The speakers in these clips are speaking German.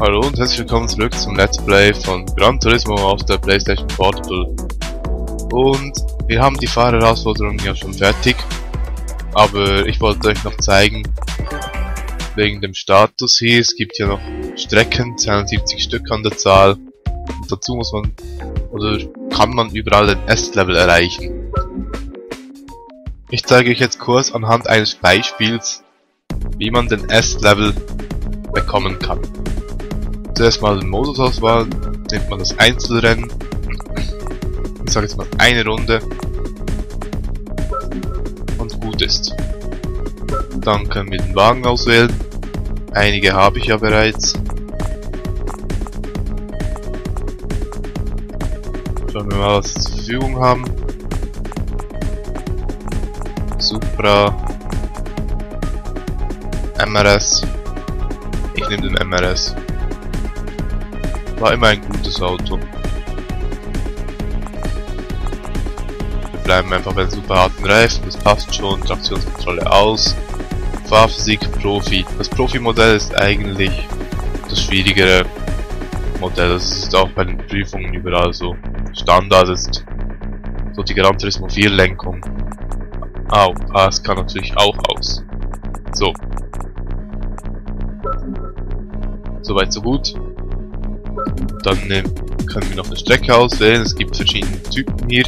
Hallo und herzlich willkommen zurück zum Let's Play von Gran Turismo auf der Playstation Portable. Und wir haben die Fahrherausforderung ja schon fertig, aber ich wollte euch noch zeigen, wegen dem Status hier, es gibt ja noch Strecken, 72 Stück an der Zahl, und dazu muss man, oder kann man überall den S-Level erreichen. Ich zeige euch jetzt kurz anhand eines Beispiels, wie man den S-Level bekommen kann. Zuerst mal den Modusauswahl, nimmt man das Einzelrennen, ich sage jetzt mal eine Runde und gut ist. Dann können wir den Wagen auswählen, einige habe ich ja bereits. Schauen wir mal, was wir zur Verfügung haben. Supra MRS. Ich nehme den MRS. War immer ein gutes Auto. Wir bleiben einfach bei super harten Reifen, das passt schon, Traktionskontrolle aus. Fahrphysik Profi. Das Profi-Modell ist eigentlich das schwierigere Modell. Das ist auch bei den Prüfungen überall so. Standard ist so die Gran Turismo 4 Lenkung. Au, das kann natürlich auch aus. So. Soweit so gut. Dann äh, können wir noch eine Strecke auswählen. Es gibt verschiedene Typen hier.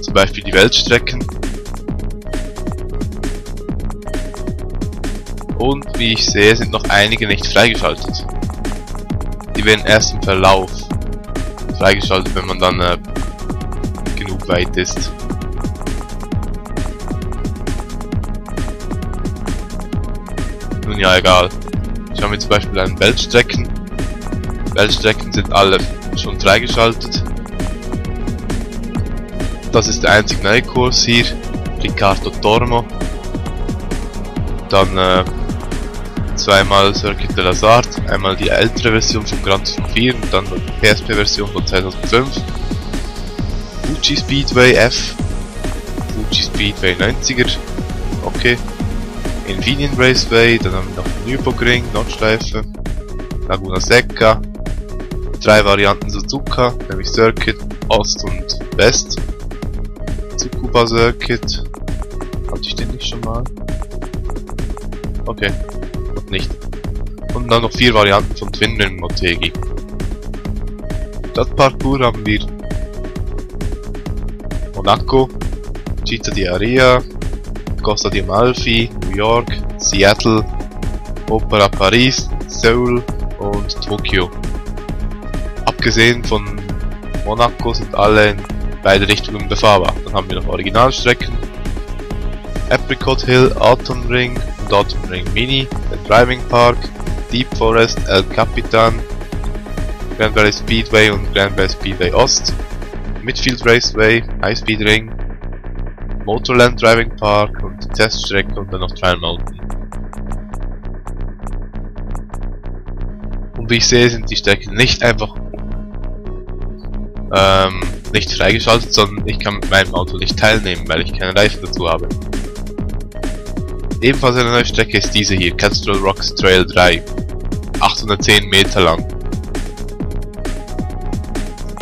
Zum Beispiel die Weltstrecken. Und wie ich sehe, sind noch einige nicht freigeschaltet. Die werden erst im Verlauf freigeschaltet, wenn man dann äh, genug weit ist. Nun ja, egal. Schauen wir zum Beispiel an Weltstrecken. Weltstrecken sind alle schon freigeschaltet. Das ist der einzige neue Kurs hier. Riccardo Tormo. Dann äh, zweimal Circuit de Lazard, einmal die ältere Version von Gran Turismo 4 und dann die PSP-Version von 2005. Fuji Speedway F, Fuji Speedway 90er, okay. Infineon Raceway, dann haben wir noch Nürburgring, Nordschleife, Laguna Seca, drei Varianten Suzuka, nämlich Circuit, Ost und West. Tsukuba Circuit, hatte ich den nicht schon mal? Okay, noch nicht. Und dann noch vier Varianten von Twin Rim Motegi. Das Parcours haben wir Monaco, Città di Aria, Costa di Amalfi, New York, Seattle, Opera Paris, Seoul und Tokio. Abgesehen von Monaco sind alle in beide Richtungen befahrbar. Dann haben wir noch Originalstrecken. Apricot Hill, Autumn Ring und Autumn Ring Mini, der Driving Park, Deep Forest, El Capitan, Grand Valley Speedway und Grand Valley Speedway Ost, Midfield Raceway, High Speed Ring, Motorland Driving Park und die Teststrecke und dann noch Trial Mountain. Und wie ich sehe, sind die Strecken nicht einfach ähm, nicht freigeschaltet, sondern ich kann mit meinem Auto nicht teilnehmen, weil ich keine Reifen dazu habe. Ebenfalls eine neue Strecke ist diese hier, Castrol Rocks Trail 3. 810 Meter lang.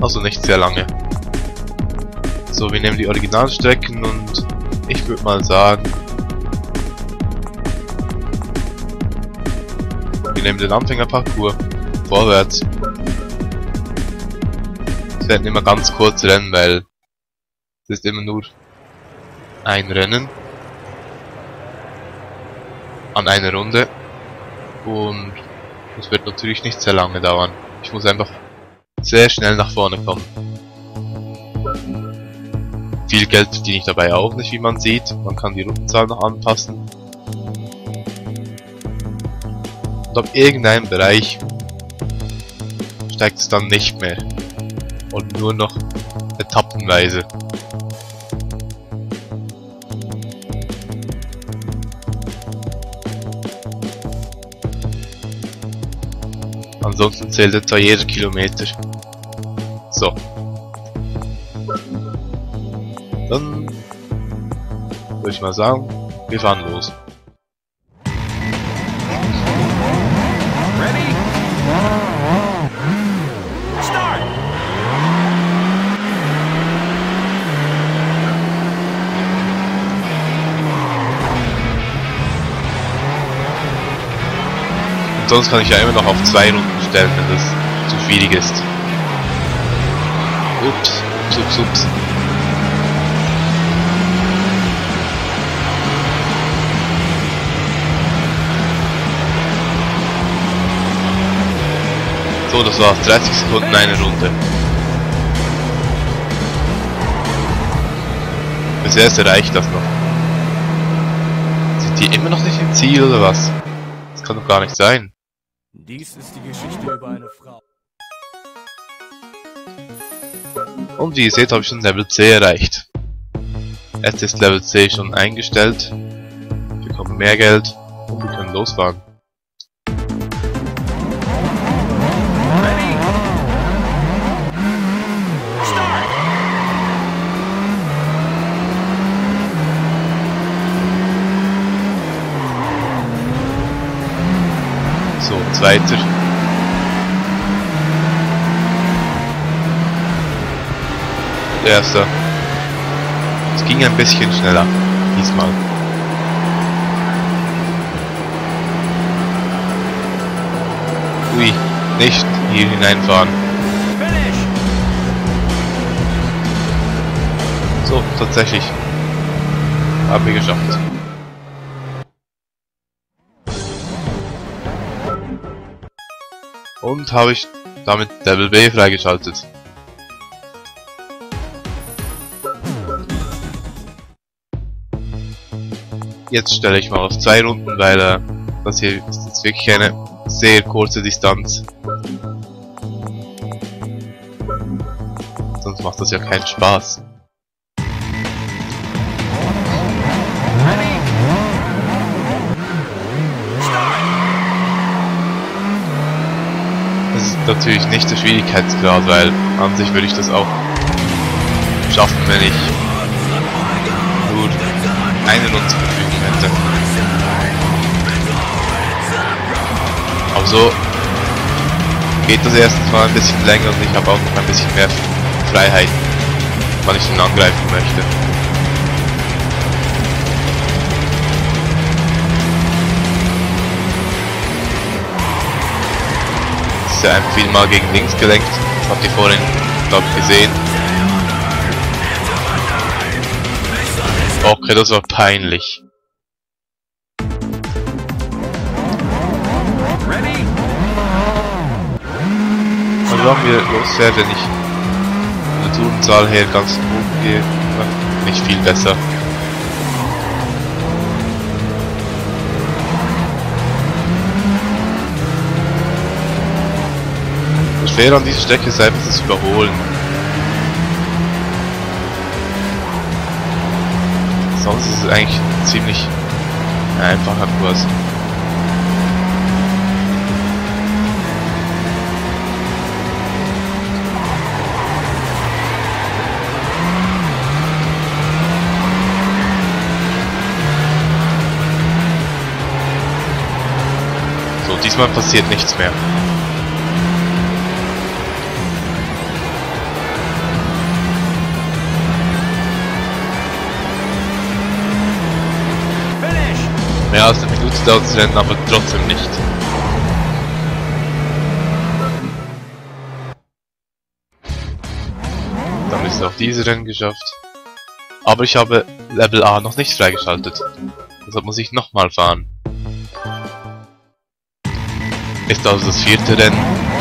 Also nicht sehr lange. So, wir nehmen die Originalstrecken und ich würde mal sagen, wir nehmen den Anfängerparcours vorwärts. Es werden immer ganz kurze Rennen, weil es ist immer nur ein Rennen an einer Runde und es wird natürlich nicht sehr lange dauern. Ich muss einfach sehr schnell nach vorne kommen. Viel Geld verdiene ich dabei auch nicht, wie man sieht. Man kann die Rundenzahl noch anpassen. Und ab irgendeinem Bereich steigt es dann nicht mehr. Und nur noch etappenweise. Ansonsten zählt etwa jeder Kilometer. So. Dann würde ich mal sagen, wir fahren los. Und sonst kann ich ja immer noch auf zwei Runden stellen, wenn das zu schwierig ist. Ups, ups, ups, ups. So, das war's. 30 Sekunden eine Runde. Bis erst reicht das noch. Sind die immer noch nicht im Ziel oder was? Das kann doch gar nicht sein. Dies ist die Geschichte über eine Frau. Und wie ihr seht, habe ich schon Level C erreicht. Jetzt ist Level C schon eingestellt. Wir bekommen mehr Geld und wir können losfahren. So, zweiter. Erster. Es ging ein bisschen schneller. Diesmal. Ui, nicht hier hineinfahren. So, tatsächlich. Haben wir geschafft. Und habe ich damit Level B freigeschaltet. Jetzt stelle ich mal auf zwei Runden, weil äh, das hier ist jetzt wirklich eine sehr kurze Distanz. Sonst macht das ja keinen Spaß. Natürlich nicht der Schwierigkeitsgrad, weil an sich würde ich das auch schaffen, wenn ich nur eine Runde zur Verfügung hätte. Aber so geht das erstens mal ein bisschen länger und ich habe auch noch ein bisschen mehr Freiheit, wann ich ihn angreifen möchte. Ist ja einfach wieder mal gegen links gelenkt. Habt ihr vorhin, glaube ich, gesehen. Okay, das war peinlich. Also haben wir losfährt, wenn ich von der Tourenzahl her ganz oben gehe. Nicht viel besser. Schwere an dieser Strecke einfach das Überholen. Sonst ist es eigentlich ziemlich einfacher Kurs. So, diesmal passiert nichts mehr. Mehr als eine Minute dauert das Rennen, aber trotzdem nicht. Dann ist auch diese Rennen geschafft. Aber ich habe Level A noch nicht freigeschaltet. Deshalb muss ich nochmal fahren. Ist also das vierte Rennen.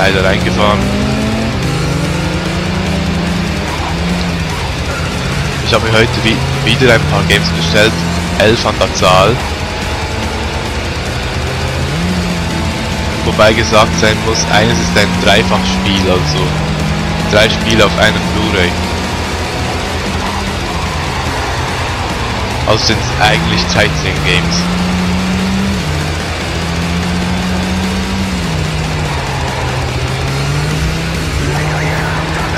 Leider reingefahren. Ich habe mir heute wie wieder ein paar Games bestellt. Elf an der Zahl. Wobei gesagt sein muss, eines ist ein Dreifachspiel, also drei Spiele auf einem Blu-ray. Also sind es eigentlich 13 Games.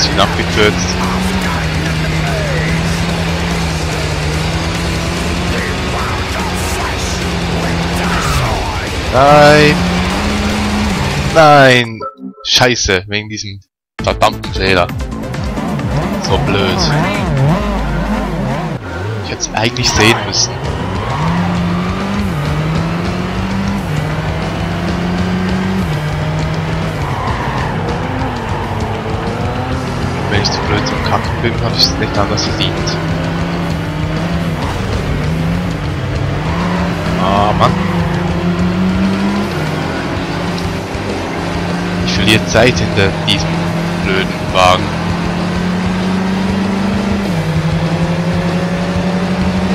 Bisschen abgekürzt. Nein! Nein! Scheiße, wegen diesem verdammten Fehler. So blöd. Ich hätte es eigentlich sehen müssen. Ich zu blöd zum Kacken bin, habe ich es nicht anders verdient. Ah, Mann. Ich verliere Zeit hinter diesem blöden Wagen.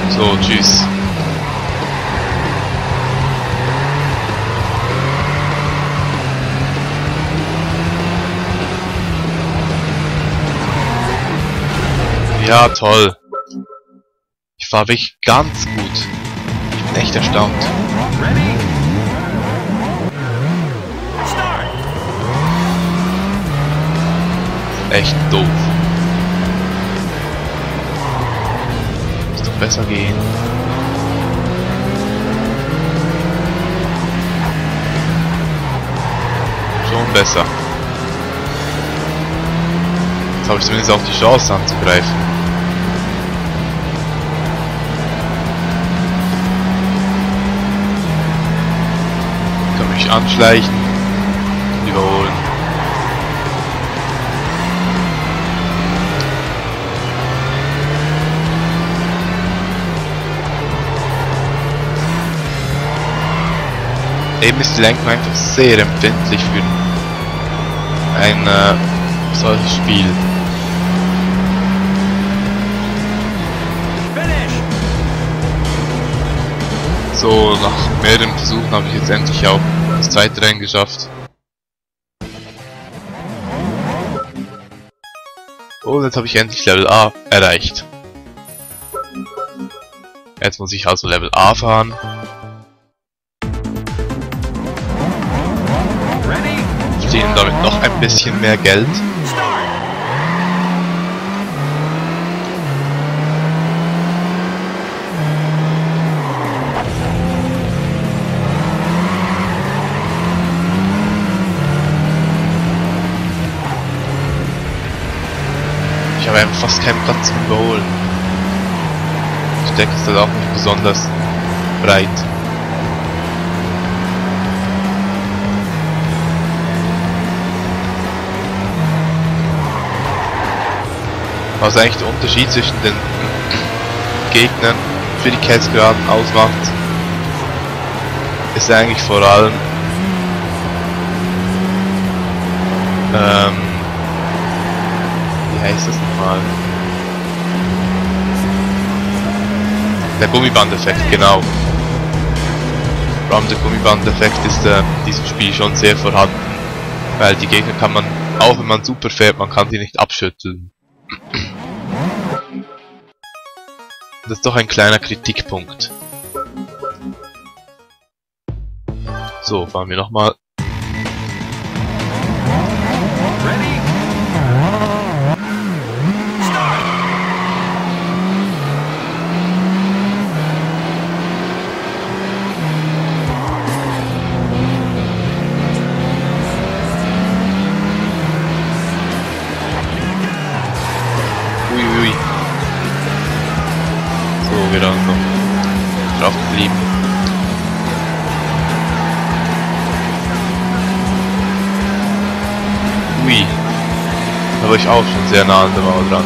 So, tschüss. Ja, toll. Ich fahre wirklich ganz gut. Ich bin echt erstaunt. Echt doof. Muss doch besser gehen. Schon besser. Jetzt habe ich zumindest auch die Chance anzugreifen. Anschleichen. Überholen. Eben ist die Lenkung einfach sehr empfindlich für ein äh, solches Spiel. So, nach mehreren Versuchen habe ich jetzt endlich auch das zweite Rennen geschafft. Und jetzt habe ich endlich Level A erreicht. Jetzt muss ich also Level A fahren. Verdienen damit noch ein bisschen mehr Geld. Ich habe einfach fast keinen Platz zum Überholen. Das Deck ist halt auch nicht besonders breit. Was eigentlich der Unterschied zwischen den Gegnern für die Kätzgraden ausmacht, ist eigentlich vor allem ähm, heißt das nochmal? Der Gummibandeffekt, genau. Vor allem der Gummibandeffekt ist äh, in diesem Spiel schon sehr vorhanden, weil die Gegner kann man, auch wenn man super fährt, man kann die nicht abschütteln. Das ist doch ein kleiner Kritikpunkt. So, fahren wir nochmal. Geblieben. Ui. Da war ich auch schon sehr nah an der Mauer dran.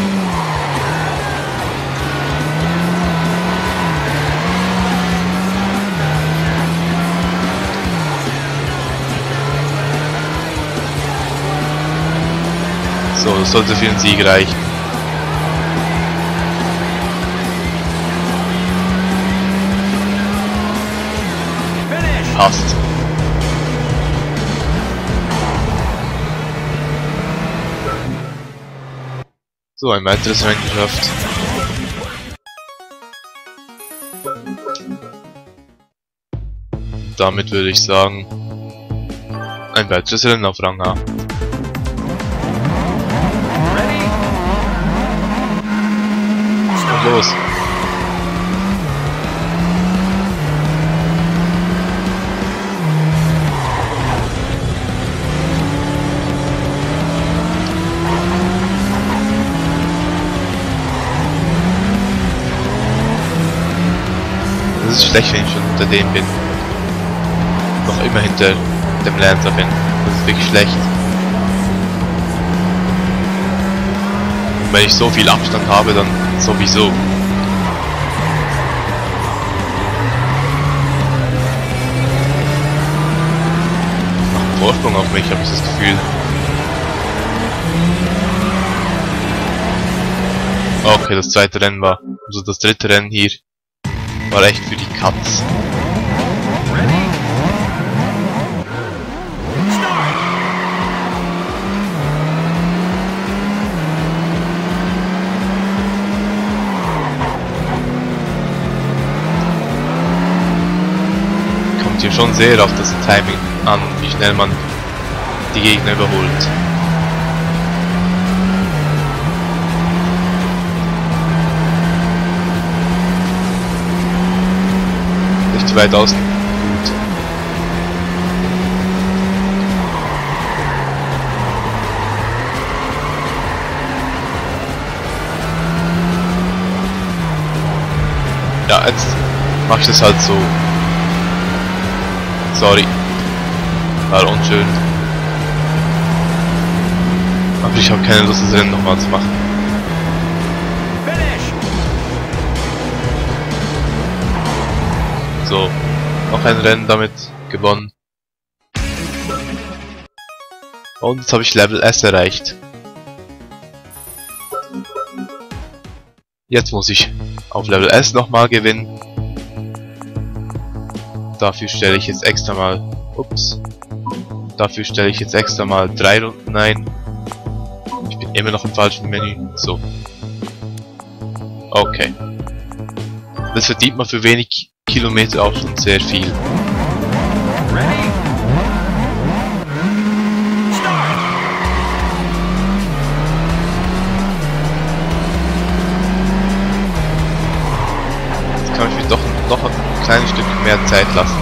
So, das sollte für den Sieg reichen. Passt. So, ein weiteres Rennen geschafft. Damit würde ich sagen, ein weiteres Rennen auf Rang A. Und los. Das ist schlecht, wenn ich schon hinter dem bin. Noch immer hinter dem Lancer bin. Das ist wirklich schlecht. Und wenn ich so viel Abstand habe, dann sowieso. Vorsprung auf mich, habe ich das Gefühl. Okay, das zweite Rennen war, also das dritte Rennen hier, war echt für die Katz. Kommt hier schon sehr auf das Timing an, wie schnell man die Gegner überholt. Nicht zu weit außen. Gut. Ja, jetzt mache ich das halt so. Sorry. War unschön. Aber ich habe keine Lust, das Rennen nochmal zu machen. So, noch ein Rennen damit gewonnen. Und jetzt habe ich Level S erreicht. Jetzt muss ich auf Level S nochmal gewinnen. Dafür stelle ich jetzt extra mal... Ups. Dafür stelle ich jetzt extra mal drei Runden ein. Ich bin immer noch im falschen Menü. So. Okay. Das verdient man für wenig Kilometer auch schon sehr viel. Jetzt kann ich mir doch noch ein kleines Stück mehr Zeit lassen.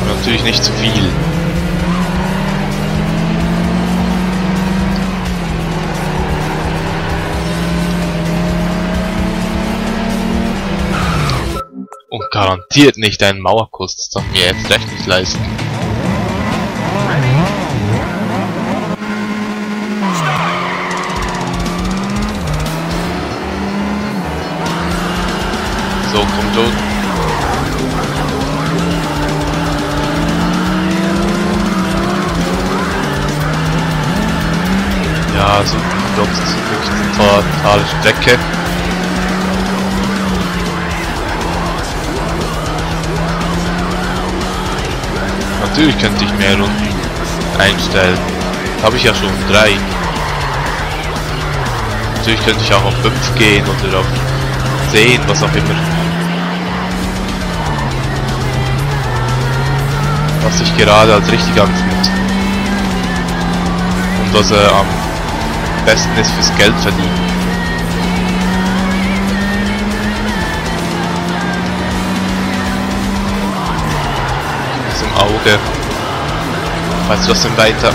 Aber natürlich nicht zu viel. Garantiert nicht einen Mauerkurs, das darf mir jetzt recht nicht leisten. So, kommt los. Ja, so, ich glaube, das ist wirklich eine totale Strecke. Natürlich könnte ich mehr Runden einstellen. Habe ich ja schon drei. Natürlich könnte ich auch auf 5 gehen oder auf 10, was auch immer. Was sich gerade als richtig anfühlt. Und was äh, am besten ist fürs Geld verdienen. Auge. Was denn weiter?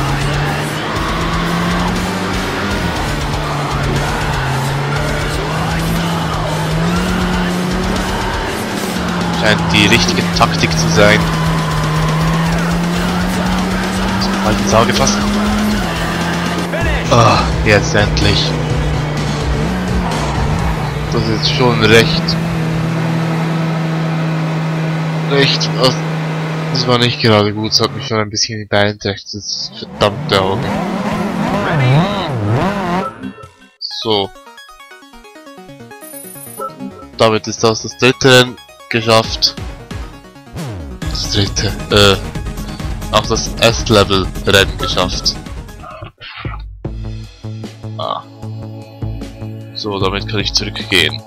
Scheint die richtige Taktik zu sein. Mal ins Auge fassen. Ah, jetzt endlich. Das ist schon recht. Recht. Das war nicht gerade gut, es hat mich schon ein bisschen beeinträchtigt. Das verdammte Auge. So. Damit ist das das dritte Rennen geschafft. Das dritte, äh, auch das S-Level-Rennen geschafft. Ah. So, damit kann ich zurückgehen.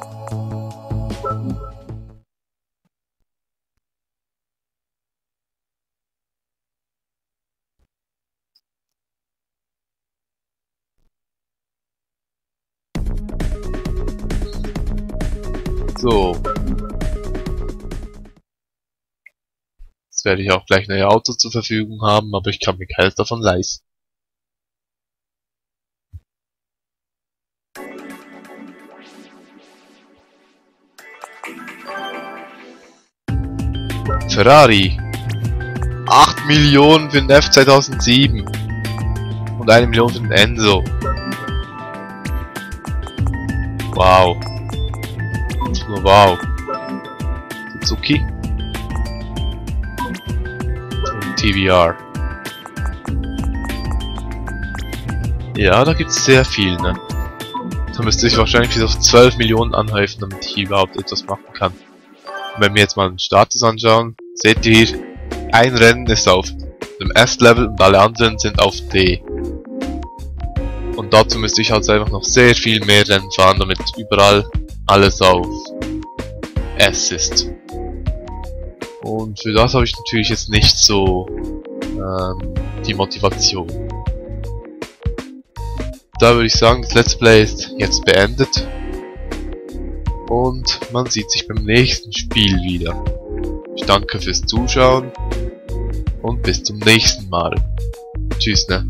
Jetzt werde ich auch gleich neue Autos zur Verfügung haben, aber ich kann mir keines davon leisten. Ferrari. 8 Millionen für den F2007. Und 1 Million für den Enzo. Wow. Nur wow. Suzuki. TVR. Ja, da gibt's sehr viel, ne? Da müsste ich wahrscheinlich bis auf 12 Millionen anhäufen, damit ich überhaupt etwas machen kann. Und wenn wir jetzt mal den Status anschauen, seht ihr hier, ein Rennen ist auf dem S-Level und alle anderen sind auf D. Und dazu müsste ich halt einfach noch sehr viel mehr Rennen fahren, damit überall alles auf S ist. Und für das habe ich natürlich jetzt nicht so ähm, die Motivation. Da würde ich sagen, das Let's Play ist jetzt beendet. Und man sieht sich beim nächsten Spiel wieder. Ich danke fürs Zuschauen und bis zum nächsten Mal. Tschüss, ne?